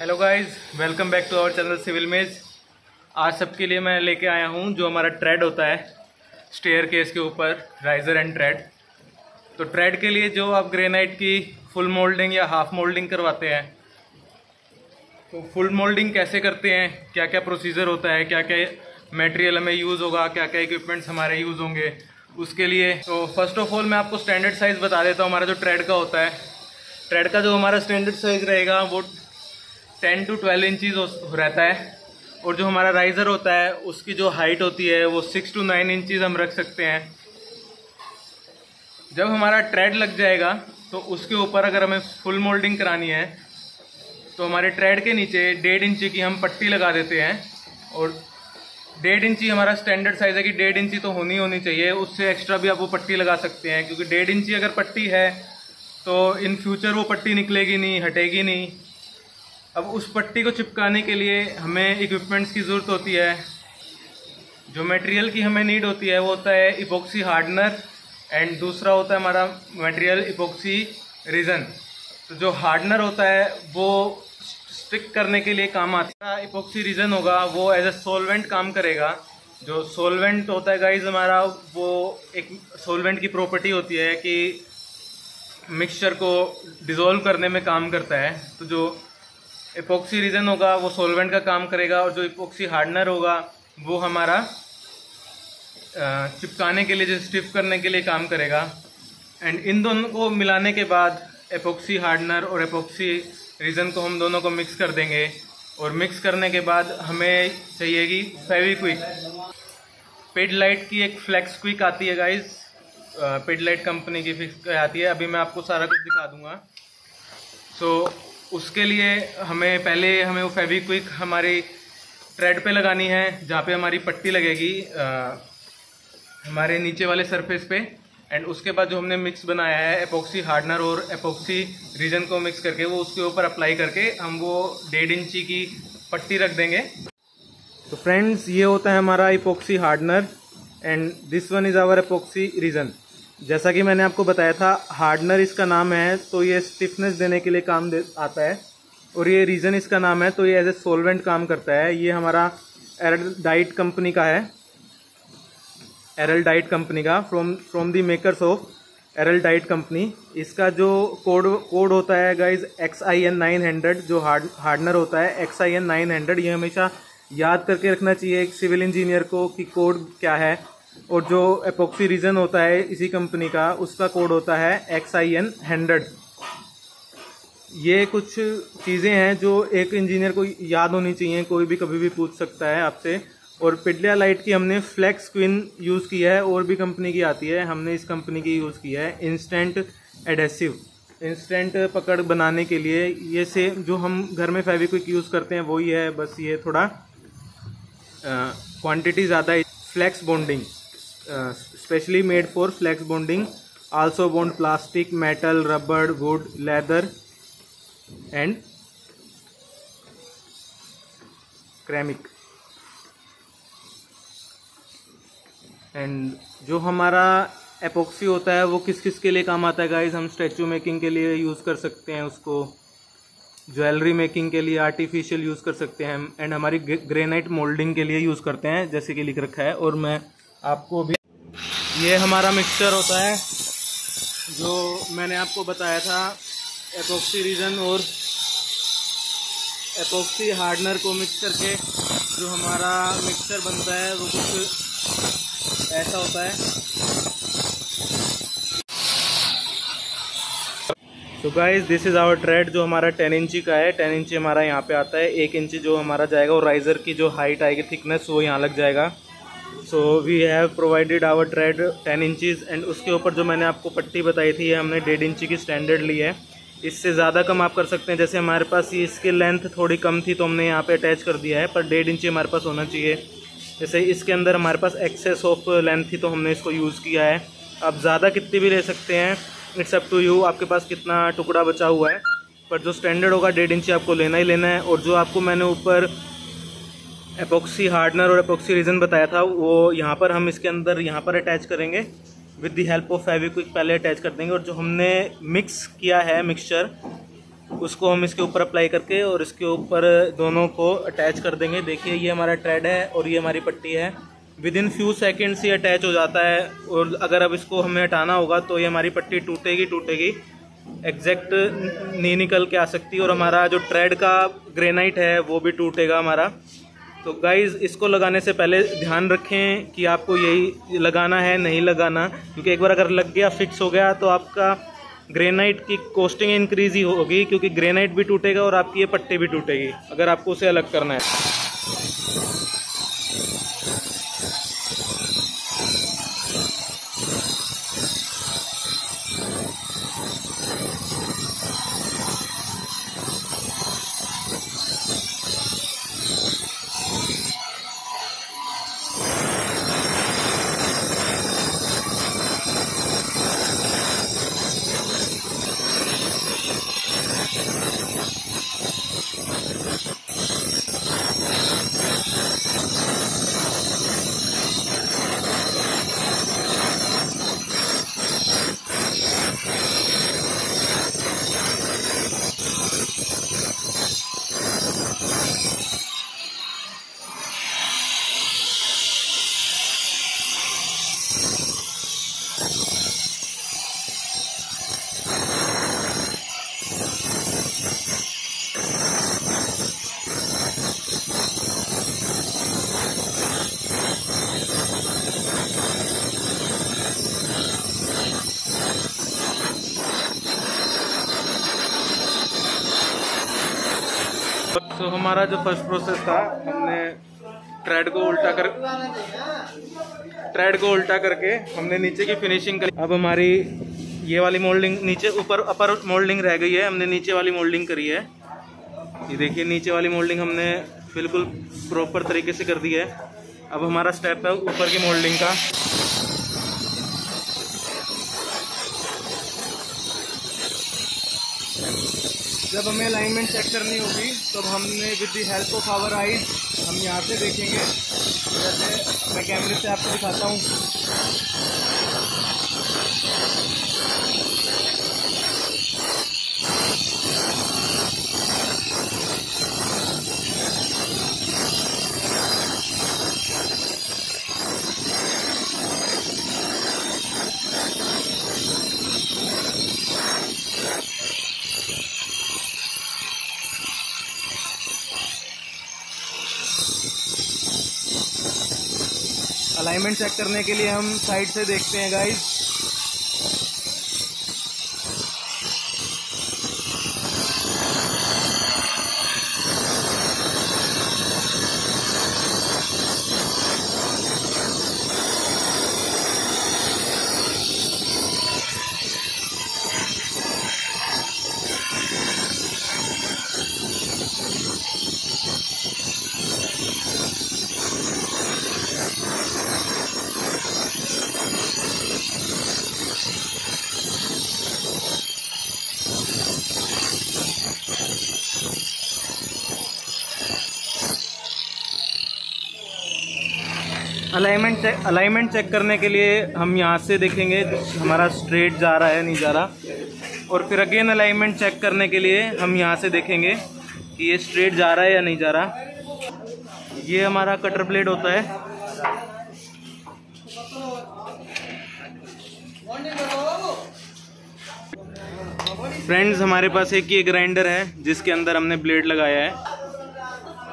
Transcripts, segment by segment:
Hello guys welcome back to our channel civil maze आज सबके लिए मैं लेके आया हूँ जो हमारा ट्रेड होता है स्टेयर केस के ऊपर राइजर एंड ट्रेड तो ट्रेड के लिए जो आप ग्रेनाइट की फुल मोल्डिंग या हाफ़ मोल्डिंग करवाते हैं तो फुल मोल्डिंग कैसे करते हैं क्या क्या प्रोसीजर होता है क्या क्या मटेरियल हमें यूज़ होगा क्या क्या इक्विपमेंट्स हमारे यूज़ होंगे, उसके लिए। तो फ़र्स्ट ऑफ़ ऑल मैं आपको स्टैंडर्ड साइज़ बता देता हूँ, हमारा जो ट्रेड का होता है। ट्रेड का जो हमारा स्टैंडर्ड साइज़ रहेगा, वो टेन टू ट्वेल्व इंचज़ रहता है। और जो हमारा राइज़र होता है, उसकी जो हाइट होती है, वो सिक्स टू नाइन इंचज़ हम रख सकते हैं। जब हमारा ट्रेड लग जाएगा तो उसके ऊपर अगर हमें फुल मोल्डिंग करानी है तो हमारे ट्रेड के नीचे डेढ़ इंची की हम पट्टी लगा देते हैं। और डेढ़ इंची हमारा स्टैंडर्ड साइज़ है कि डेढ़ इंची तो होनी होनी चाहिए। उससे एक्स्ट्रा भी आप वो पट्टी लगा सकते हैं, क्योंकि डेढ़ इंची अगर पट्टी है तो इन फ्यूचर वो पट्टी निकलेगी नहीं, हटेगी नहीं। अब उस पट्टी को चिपकाने के लिए हमें इक्विपमेंट्स की ज़रूरत होती है। जो मटेरियल की हमें नीड होती है, वो होता है इपोक्सी हार्डनर एंड दूसरा होता है हमारा मटेरियल इपोक्सी रीज़न तो जो हार्डनर होता है, वो स्टिक करने के लिए काम आता है। इपोक्सी रीज़न होगा, वो एज ए सोलवेंट काम करेगा। जो सोलवेंट होता है गाइज़ हमारा वो एक सोलवेंट की प्रॉपर्टी होती है कि मिक्सचर को डिज़ोल्व करने में काम करता है। तो जो इपोक्सी रीजन होगा वो सोलवेंट का काम करेगा और जो इपोक्सी हार्डनर होगा वो हमारा चिपकाने के लिए जो स्टिफ करने के लिए काम करेगा। एंड इन दोनों को मिलाने के बाद एपोक्सी हार्डनर और एपोक्सी रीजन को हम दोनों को मिक्स कर देंगे। और मिक्स करने के बाद हमें चाहिएगी फेविक्विक। पेड लाइट की एक फ्लैक्स क्विक आती है गाइज़ पेडलाइट कंपनी की फिक्स आती है। अभी मैं आपको सारा कुछ दिखा दूँगा। सो so, उसके लिए हमें पहले हमें वो फेविक्विक हमारी ट्रेड पे लगानी है जहाँ पे हमारी पट्टी लगेगी आ, हमारे नीचे वाले सरफेस पे एंड उसके बाद जो हमने मिक्स बनाया है एपोक्सी हार्डनर और एपोक्सी रीजन को मिक्स करके वो उसके ऊपर अप्लाई करके हम वो डेढ़ इंची की पट्टी रख देंगे। तो फ्रेंड्स ये होता है हमारा epoxy hardener and this one is our epoxy resin जैसा कि मैंने आपको बताया था हार्डनर इसका नाम है तो ये स्टिफनेस देने के लिए काम दे, आता है। और ये रीज़न इसका नाम है तो ये एज ए सोलवेंट काम करता है। ये हमारा एरल डाइट कंपनी का है। एरल डाइट कंपनी का from from the makers of Araldite company इसका जो कोड कोड होता है guys X I N nine hundred जो हार्ड हार्डनर होता है X I N nine hundred ये हमेशा याद करके रखना चाहिए एक सिविल इंजीनियर को कि कोड क्या है। और जो एपोक्सी रीजन होता है इसी कंपनी का, उसका कोड होता है एक्स आई एन हंड्रेड ये कुछ चीज़ें हैं जो एक इंजीनियर को याद होनी चाहिए, कोई भी कभी भी पूछ सकता है आपसे। और पिडलिया लाइट की हमने फ्लैक्स क्विन यूज़ की है, और भी कंपनी की आती है। हमने इस कंपनी की यूज़ की है इंस्टेंट एडेसिव इंस्टेंट पकड़ बनाने के लिए ये से जो हम घर में फेविक्विक यूज़ करते हैं, वही है, बस ये थोड़ा क्वांटिटी ज़्यादा है। Flex bonding specially made for flex bonding also bond plastic metal रबड़ wood leather and ceramic and जो हमारा एपोक्सी होता है, वो किस किस के लिए काम आता है गाइज़ हम स्टैचू मेकिंग के लिए यूज़ कर सकते हैं उसको। ज्वेलरी मेकिंग के लिए आर्टिफिशियल यूज़ कर सकते हैं हम। एंड हमारी ग्रेनाइट मोल्डिंग के लिए यूज़ करते हैं, जैसे कि लिख रखा है। और मैं आपको भी ये हमारा मिक्सचर होता है, जो मैंने आपको बताया था एपोक्सी रीजन और एपोक्सी हार्डनर को मिक्स करके जो हमारा मिक्सचर बनता है, वो कुछ ऐसा होता है। तो guys this is our trade जो हमारा टेन इंची का है। टेन इंची हमारा यहाँ पे आता है। एक इंची जो हमारा जाएगा और राइज़र की जो हाइट आएगी थिकनेस वो यहाँ लग जाएगा। So we have provided our trade ten inches and उसके ऊपर जो मैंने आपको पट्टी बताई थी हमने डेढ़ इंची की स्टैंडर्ड ली है। इससे ज़्यादा कम आप कर सकते हैं। जैसे हमारे पास ये इसकी लेंथ थोड़ी कम थी तो हमने यहाँ पे अटैच कर दिया है, पर डेढ़ इंची हमारे पास होना चाहिए। जैसे इसके अंदर हमारे पास एक्सेस ऑफ़ लेंथ थी तो हमने इसको यूज़ किया है। आप ज़्यादा कितनी भी ले सकते हैं इट्स अप टू यू आपके पास कितना टुकड़ा बचा हुआ है। पर जो स्टैंडर्ड होगा, डेढ़ इंची आपको लेना ही लेना है और जो आपको मैंने ऊपर एपोक्सी हार्डनर और एपोक्सी रीजन बताया था, वो यहाँ पर हम इसके अंदर यहाँ पर अटैच करेंगे। With the help of Fevikwik पहले अटैच कर देंगे और जो हमने मिक्स किया है मिक्सचर उसको हम इसके ऊपर अप्लाई करके और इसके ऊपर दोनों को अटैच कर देंगे। देखिए, ये हमारा ट्रेड है और ये हमारी पट्टी है। विद इन फ्यू सेकेंड्स ये अटैच हो जाता है और अगर अब इसको हमें हटाना होगा तो ये हमारी पट्टी टूटेगी टूटेगी। एग्जैक्ट नहीं निकल के आ सकती और हमारा जो ट्रेड का ग्रेनाइट है, वो भी टूटेगा हमारा। तो गाइज़ इसको लगाने से पहले ध्यान रखें कि आपको यही लगाना है, नहीं लगाना। क्योंकि एक बार अगर लग गया फिक्स हो गया तो आपका ग्रेनाइट की कॉस्टिंग इंक्रीज ही होगी, क्योंकि ग्रेनाइट भी टूटेगा और आपकी ये पट्टी भी टूटेगी, अगर आपको उसे अलग करना है। तो हमारा जो फ़र्स्ट प्रोसेस था, हमने ट्रेड को उल्टा कर ट्रेड को उल्टा करके हमने नीचे की फिनिशिंग करी। अब हमारी ये वाली मोल्डिंग नीचे ऊपर अपर मोल्डिंग रह गई है। हमने नीचे वाली मोल्डिंग करी है। ये देखिए, नीचे वाली मोल्डिंग हमने बिल्कुल प्रॉपर तरीके से कर दी है। अब हमारा स्टेप है ऊपर की मोल्डिंग का। जब हमें अलाइनमेंट चेक करनी होगी, तब हमने with the help of our eyes हम यहाँ से देखेंगे। जैसे मैं कैमरे से आपको दिखाता हूँ। अलाइनमेंट चेक करने के लिए हम साइड से देखते हैं guys alignment check alignment check करने के लिए हम यहाँ से देखेंगे, हमारा स्ट्रेट जा रहा है, नहीं जा रहा। और फिर अगेन अलाइनमेंट चेक करने के लिए हम यहाँ से देखेंगे कि ये स्ट्रेट जा रहा है या नहीं जा रहा। ये हमारा कटर ब्लेड होता है। फ्रेंड्स हमारे पास एक ये ग्राइंडर है, जिसके अंदर हमने ब्लेड लगाया है।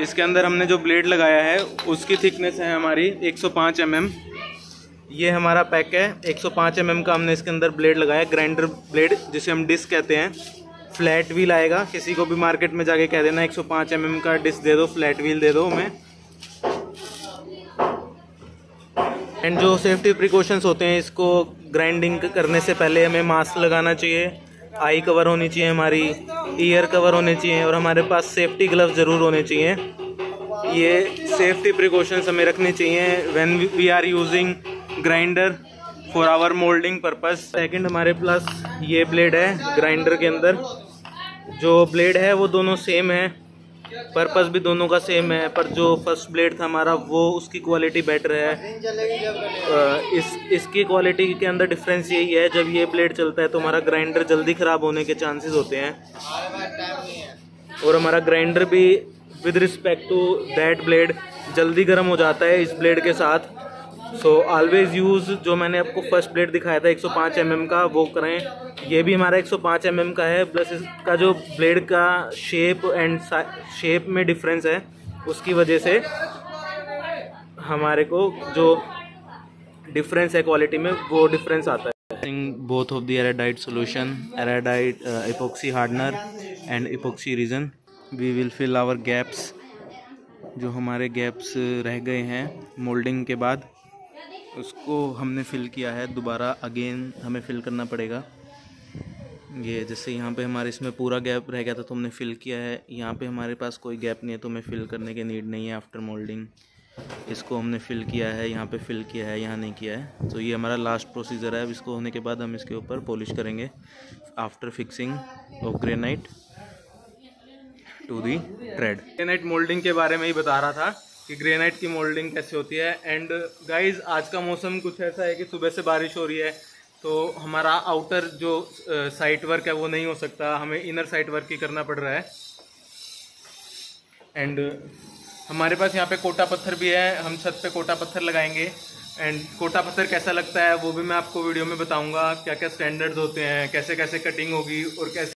इसके अंदर हमने जो ब्लेड लगाया है, उसकी थिकनेस है हमारी 105 सौ mm ये हमारा पैक है। 105 सौ mm का हमने इसके अंदर ब्लेड लगाया, ग्राइंडर ब्लेड, जिसे हम डिस्क कहते हैं। फ्लैट व्हील आएगा। किसी को भी मार्केट में जाके कह देना 105 सौ mm का डिस्क दे दो, फ्लैट व्हील दे दो हमें। एंड जो सेफ्टी प्रिकॉशंस होते हैं, इसको ग्राइंडिंग करने से पहले हमें मास्क लगाना चाहिए। आई कवर होनी चाहिए हमारी ईयर कवर होने चाहिए और हमारे पास सेफ्टी ग्लव ज़रूर होने चाहिए। ये सेफ्टी प्रिकॉशंस हमें रखने चाहिए। When we are using grinder for our moulding purpose second हमारे प्लस ये ब्लेड है ग्राइंडर के अंदर। जो ब्लेड है वो दोनों सेम है। पर्पस भी दोनों का सेम है, पर जो फ़र्स्ट ब्लेड था हमारा, वो उसकी क्वालिटी बेटर है। इस, इसकी क्वालिटी के अंदर डिफरेंस यही है, जब ये ब्लेड चलता है तो हमारा ग्राइंडर जल्दी ख़राब होने के चांसेस होते हैं। और हमारा ग्राइंडर भी with respect to that blade जल्दी गर्म हो जाता है इस ब्लेड के साथ। सो ऑलवेज यूज़ जो मैंने आपको फ़र्स्ट ब्लेड दिखाया था 105 सौ mm का, वो करें। ये भी हमारा 105 सौ mm का है प्लस इसका जो ब्लेड का शेप एंड शेप में डिफरेंस है, उसकी वजह से हमारे को जो डिफरेंस है क्वालिटी में, वो डिफरेंस आता है। Both of the Araldite solution Araldite epoxy hardener and epoxy resin we will fill our gaps जो हमारे गैप्स रह गए हैं मोल्डिंग के बाद। उसको हमने फ़िल किया है, दोबारा अगेन हमें फ़िल करना पड़ेगा। ये जैसे यहाँ पे हमारे इसमें पूरा गैप रह गया था तो हमने फ़िल किया है। यहाँ पे हमारे पास कोई गैप नहीं है तो हमें फ़िल करने की नीड नहीं है आफ्टर मोल्डिंग इसको हमने फ़िल किया है, यहाँ पे फ़िल किया है, यहाँ नहीं किया है। तो ये हमारा लास्ट प्रोसीजर है। अब इसको होने के बाद हम इसके ऊपर पॉलिश करेंगे after fixing of granite to the trade granite moulding के बारे में ही बता रहा था। कि ग्रेनाइट की मोल्डिंग कैसे होती है? एंड गाइस आज का मौसम कुछ ऐसा है कि सुबह से बारिश हो रही है तो हमारा आउटर जो साइट वर्क है वो नहीं हो सकता। हमें इनर साइट वर्क ही करना पड़ रहा है। एंड हमारे पास यहाँ पे कोटा पत्थर भी है। हम छत पे कोटा पत्थर लगाएँगे। एंड कोटा पत्थर कैसा लगता है, वो भी मैं आपको वीडियो में बताऊँगा। क्या क्या स्टैंडर्ड्स होते हैं कैसे कैसे कटिंग होगी, और कैसे